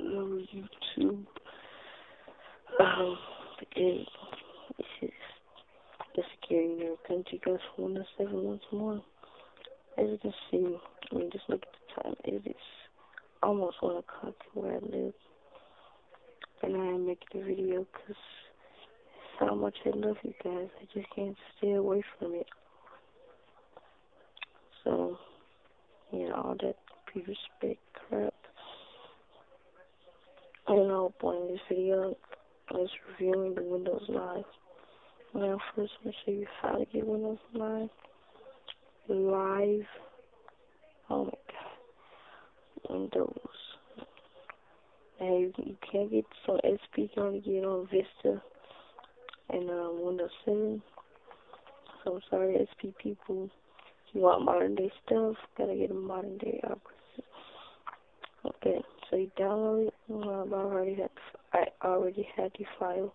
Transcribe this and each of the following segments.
no YouTube. Um, it, it's just the scary new country goes for one seven once more. As you can see, I mean, just look at the time. It is almost one o'clock where I live, and I am making a video because how much I love you guys. I just can't stay away from it. So, you know, all that pre-respect crap. And I'll point this video is reviewing the Windows Live. Now first I'm going to show you how to get Windows Live. Live. Oh my god. Windows. Now you, you can't get some XP, you can only get on Vista and um, Windows 7. So I'm sorry XP people. If you want modern day stuff, gotta get a modern day upgrade. Okay so you download it. Well, I already had I already had the file.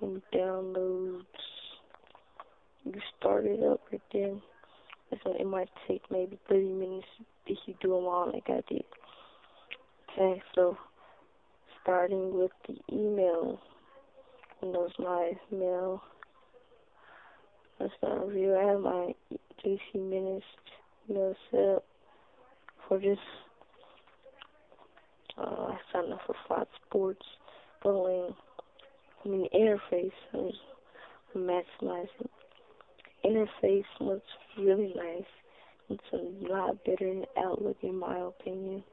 And downloads. You start it up right there. So it might take maybe 30 minutes if you do them all like I did. Okay, so starting with the email. Windows Live mail. Let's start review. I have my JC Minutes email set for this uh, I signed up for Fox Sports, bowling. I mean, interface is maximizing. Interface looks really nice. It's a lot better Outlook, in my opinion.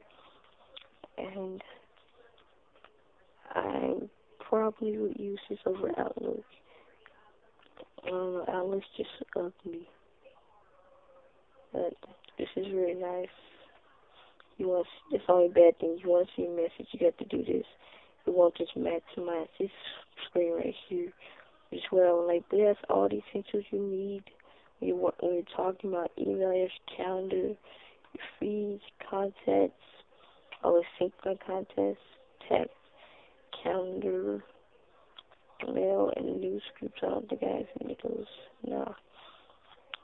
And I probably would use this over Outlook. I know, Outlook's just ugly. But this is really nice you want it's only bad thing. You want to see a message, you got to do this. You want to maximize this screen right here. What I like. That's all the essentials you need when you're, when you're talking about email, your calendar, your feeds, contacts, all the sync my contacts, text, calendar, mail, and news groups. I don't think I have any of those. No.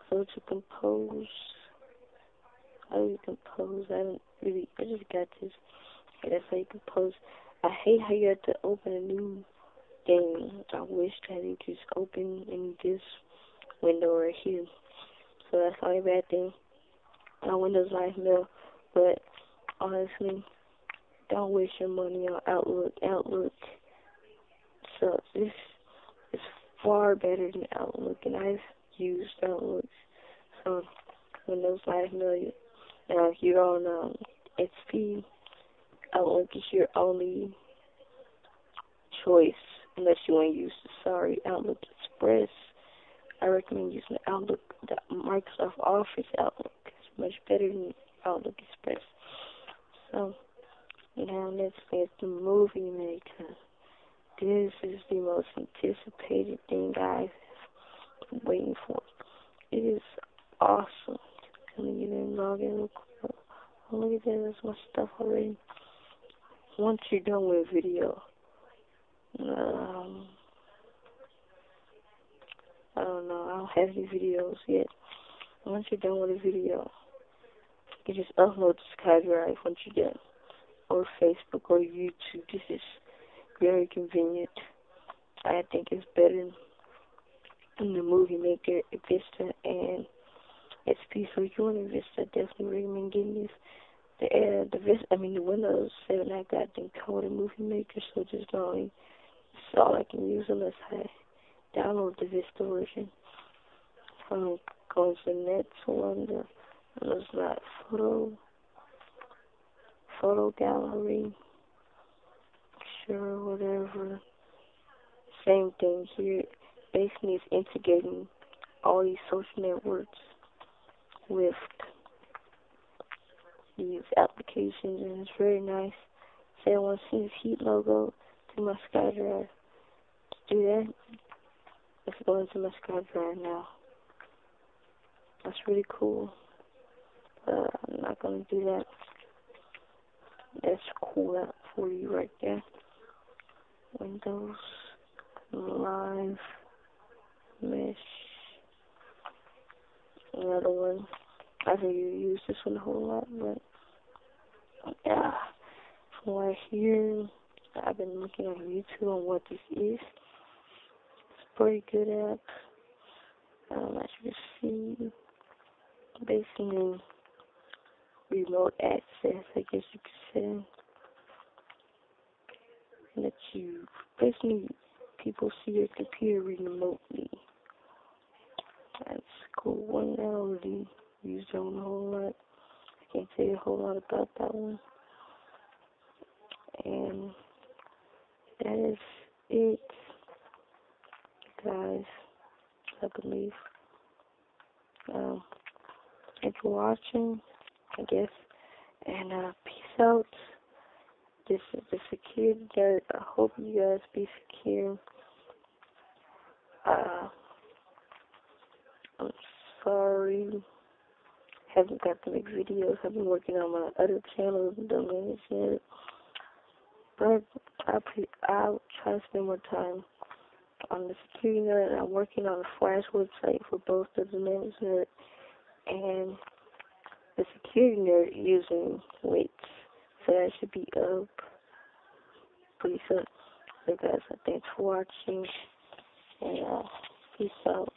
So to compose how you compose. I don't really, I just got this. that's how you compose. I hate how you have to open a new thing. I wish that you just open in this window right here. So that's the only bad thing on Windows Live Mail. But honestly, don't waste your money on Outlook. Outlook sucks. This is far better than Outlook, and I've used Outlook. So Windows Live Mail now, you're on um, XP, Outlook is your only choice unless you want to use the sorry Outlook Express. I recommend using the Outlook, the Microsoft Office Outlook. It's much better than Outlook Express. So, now next is the Movie Maker. This is the most anticipated thing I've been waiting for. It is awesome. Let Oh, look at there's my stuff already. Once you're done with a video, um, I don't know, I don't have any videos yet. Once you're done with the video, you just upload to SkyDrive once you're done. Or Facebook or YouTube. This is very convenient. I think it's better than the Movie Maker, Vista, and XP for and Vista. Definitely recommend getting. The uh, the Vista, I mean the Windows 7 I got the encoded movie maker, so just only that's all I can use unless I download the Vista version. Going to the next one, the it's not photo photo gallery. Sure, whatever. Same thing here. Basically, it's integrating all these social networks with these applications and it's very nice. Say I want to see this heat logo to my SkyDrive. To do that, let's go into my SkyDrive now. That's really cool. I'm not going to do that. That's cool out for you right there. Windows, Live, Mesh another one. I think you use this one a whole lot, but yeah, one right here. I've been looking on YouTube on what this is. It's pretty good app. Um, as you can see, basically remote access, I guess you could say. That you basically people see your computer remotely. That's cool one. I don't really use them a whole lot. I can't tell you a whole lot about that one. And that is it, guys. I believe. Um, thanks for watching, I guess. And uh, peace out. This is the security guard. I hope you guys be secure. Uh, I'm sorry. Haven't got to make videos. I've been working on my other channel, don't manage yet. But I pre I'll try to spend more time on the security nerd. I'm working on a Flash website for both the Domains nerd and the security nerd using weights. So that should be up pretty soon. So guys, thanks for watching and uh, peace out.